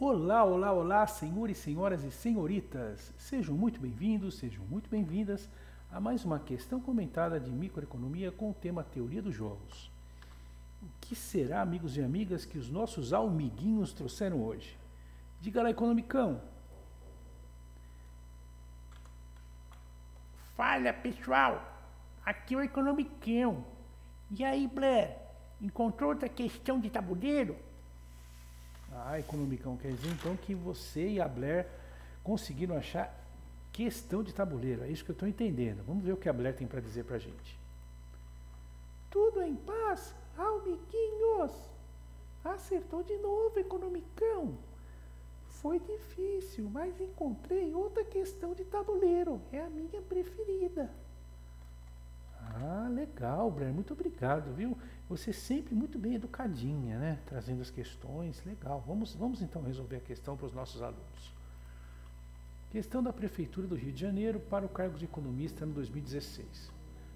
Olá, olá, olá, senhores, senhoras e senhoritas. Sejam muito bem-vindos, sejam muito bem-vindas a mais uma questão comentada de microeconomia com o tema teoria dos jogos. O que será, amigos e amigas, que os nossos almiguinhos trouxeram hoje? Diga lá, economicão. Fala pessoal, aqui é o Economicão. E aí, Blair, encontrou outra questão de tabuleiro? Ah, economicão, quer dizer então que você e a Blair conseguiram achar questão de tabuleiro. É isso que eu estou entendendo. Vamos ver o que a Blair tem para dizer para a gente. Tudo em paz, amiguinhos. Acertou de novo, economicão. Foi difícil, mas encontrei outra questão de tabuleiro. É a minha preferida. Ah, legal, Blair. Muito obrigado, viu? Você sempre muito bem educadinha, né? Trazendo as questões. Legal. Vamos, vamos então resolver a questão para os nossos alunos. Questão da Prefeitura do Rio de Janeiro para o cargo de economista no 2016.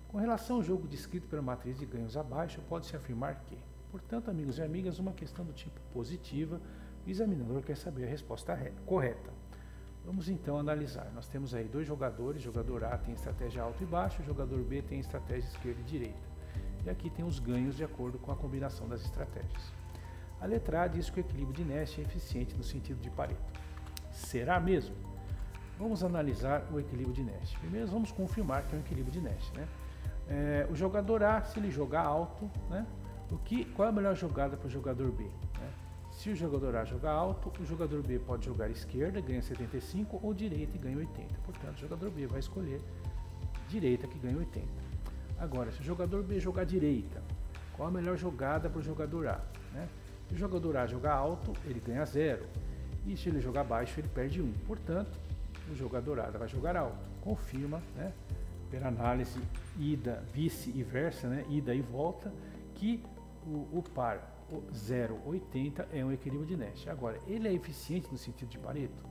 Com relação ao jogo descrito pela matriz de ganhos abaixo, pode-se afirmar que, portanto, amigos e amigas, uma questão do tipo positiva, o examinador quer saber a resposta correta. Vamos então analisar. Nós temos aí dois jogadores, jogador A tem estratégia alto e baixo, jogador B tem estratégia esquerda e direita. E aqui tem os ganhos de acordo com a combinação das estratégias. A letra A diz que o equilíbrio de Nash é eficiente no sentido de Pareto. Será mesmo? Vamos analisar o equilíbrio de Nash. Primeiro vamos confirmar que é um equilíbrio de Nash. Né? É, o jogador A, se ele jogar alto, né? o que, qual é a melhor jogada para o jogador B? Né? Se o jogador A jogar alto, o jogador B pode jogar esquerda, ganha 75, ou direita e ganha 80. Portanto, o jogador B vai escolher direita que ganha 80. Agora, se o jogador B jogar direita, qual a melhor jogada para o jogador A? Né? Se o jogador A jogar alto, ele ganha zero. E se ele jogar baixo, ele perde um. Portanto, o jogador A vai jogar alto. Confirma, né, pela análise ida, vice e versa, né, ida e volta, que o, o par 0,80 é um equilíbrio de Nash. Agora, ele é eficiente no sentido de Pareto?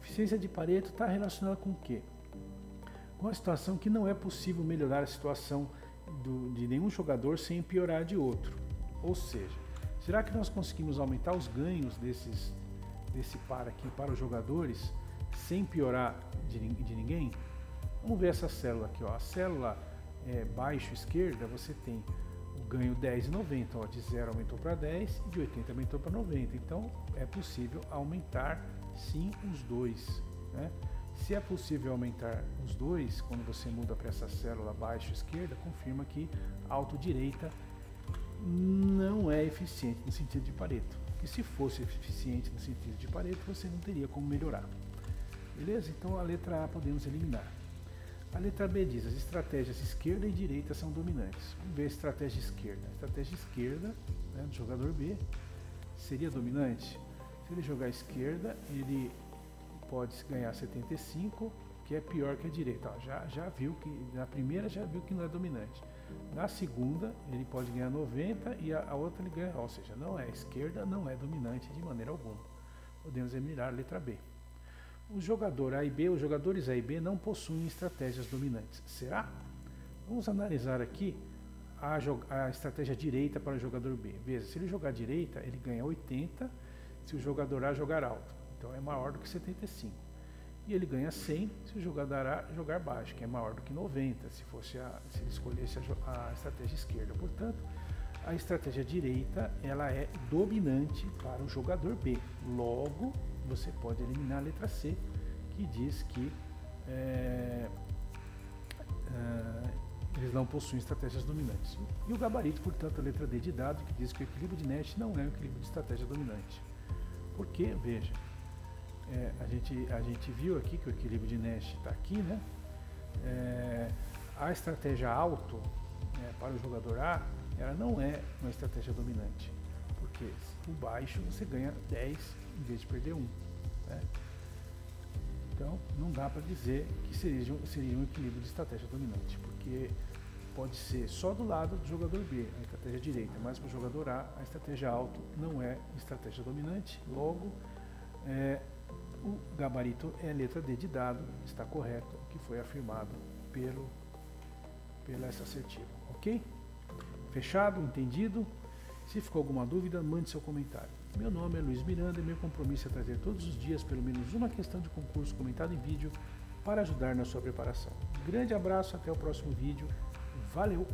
Eficiência de Pareto está relacionada com o quê? com a situação que não é possível melhorar a situação do, de nenhum jogador sem piorar de outro. Ou seja, será que nós conseguimos aumentar os ganhos desses, desse par aqui para os jogadores sem piorar de, de ninguém? Vamos ver essa célula aqui. Ó. A célula é, baixo esquerda, você tem ganho 10,90. Ó, de 0 aumentou para 10 e de 80 aumentou para 90. Então é possível aumentar sim os dois. Né? Se é possível aumentar os dois, quando você muda para essa célula baixo esquerda, confirma que alto direita não é eficiente no sentido de Pareto. Que se fosse eficiente no sentido de Pareto, você não teria como melhorar. Beleza? Então a letra A podemos eliminar. A letra B diz: as estratégias esquerda e direita são dominantes. Vamos ver a estratégia esquerda. A estratégia esquerda né, do jogador B seria dominante. Se ele jogar esquerda, ele pode ganhar 75, que é pior que a direita. Ó, já, já viu que, na primeira já viu que não é dominante. Na segunda, ele pode ganhar 90 e a, a outra ele ganha, ou seja, não é esquerda, não é dominante de maneira alguma. Podemos eliminar a letra B. O jogador A e B, os jogadores A e B não possuem estratégias dominantes. Será? Vamos analisar aqui a, a, estratégia direita para o jogador B. Veja, se ele jogar direita, ele ganha 80, se o jogador A jogar alto. Então é maior do que 75. E ele ganha 100 se o jogador A jogar baixo, que é maior do que 90, se, fosse a, se ele escolhesse a, a estratégia esquerda. Portanto, a estratégia direita ela é dominante para o jogador B. Logo, você pode eliminar a letra C, que diz que é, é, eles não possuem estratégias dominantes. E o gabarito, portanto, a letra D de dado, que diz que o equilíbrio de Nash não é um equilíbrio de estratégia dominante. Porque, veja, é, a, gente, a gente viu aqui que o equilíbrio de Nash está aqui, né? É, a estratégia alto né, para o jogador A, ela não é uma estratégia dominante, porque o baixo você ganha 10 em vez de perder 1. Né? Então não dá para dizer que seria, seria um equilíbrio de estratégia dominante, porque pode ser só do lado do jogador B, a estratégia direita, mas para o jogador A, a estratégia alto não é estratégia dominante, logo é, o gabarito é a letra D de dado, está correto, que foi afirmado pelo, pela essa assertiva, ok? Fechado? Entendido? Se ficou alguma dúvida, mande seu comentário. Meu nome é Luiz Miranda e meu compromisso é trazer todos os dias pelo menos uma questão de concurso comentada em vídeo para ajudar na sua preparação. Grande abraço, até o próximo vídeo. Valeu!